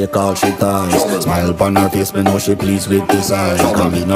Take all she ties Smile upon her face, me know she pleased with this eye Come in